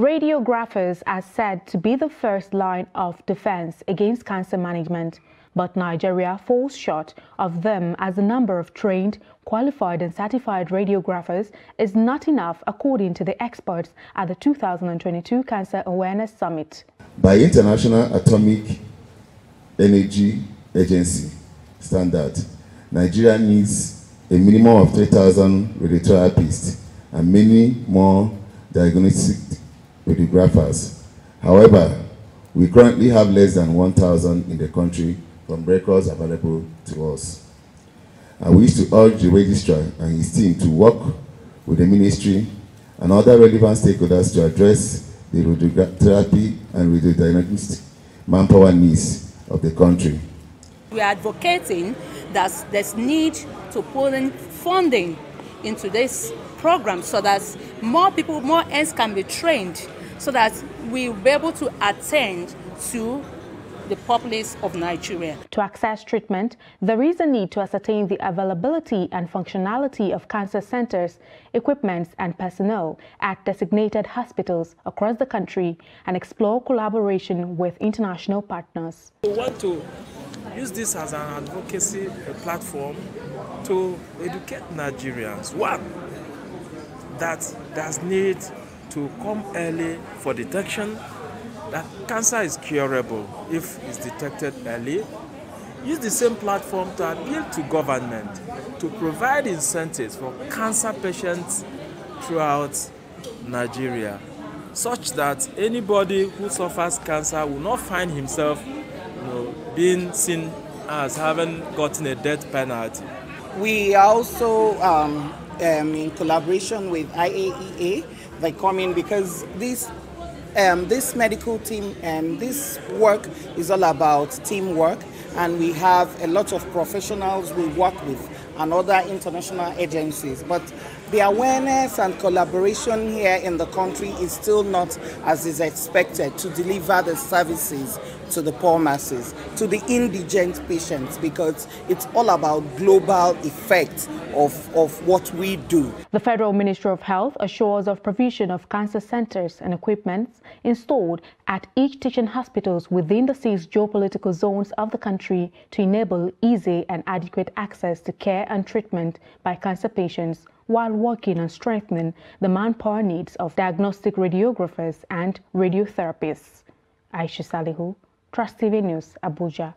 Radiographers are said to be the first line of defense against cancer management, but Nigeria falls short of them as the number of trained, qualified and certified radiographers is not enough according to the experts at the 2022 Cancer Awareness Summit. By International Atomic Energy Agency standard, Nigeria needs a minimum of 3,000 radiotherapists and many more diagnostic radiographers. However, we currently have less than 1,000 in the country from records available to us. I wish to urge the registrar and his team to work with the ministry and other relevant stakeholders to address the radiotherapy and radiodiagnostic manpower needs of the country. We are advocating that there's need to put in funding into this program so that more people, more ends can be trained so that we will be able to attend to the populace of Nigeria. To access treatment, there is a need to ascertain the availability and functionality of cancer centers, equipments and personnel at designated hospitals across the country and explore collaboration with international partners. We want to use this as an advocacy platform to educate Nigerians. One, that there's need to come early for detection, that cancer is curable if it's detected early. Use the same platform to appeal to government to provide incentives for cancer patients throughout Nigeria, such that anybody who suffers cancer will not find himself being seen as having gotten a death penalty. We also um, um, in collaboration with IAEA. They come in because this um, this medical team and this work is all about teamwork, and we have a lot of professionals we work with and other international agencies. But the awareness and collaboration here in the country is still not as is expected to deliver the services to the poor masses, to the indigent patients, because it's all about global effects of, of what we do. The Federal Ministry of Health assures of provision of cancer centers and equipment installed at each teaching hospitals within the six geopolitical zones of the country to enable easy and adequate access to care and treatment by cancer patients while working on strengthening the manpower needs of diagnostic radiographers and radiotherapists. Aisha Salihu, Trust TV News, Abuja.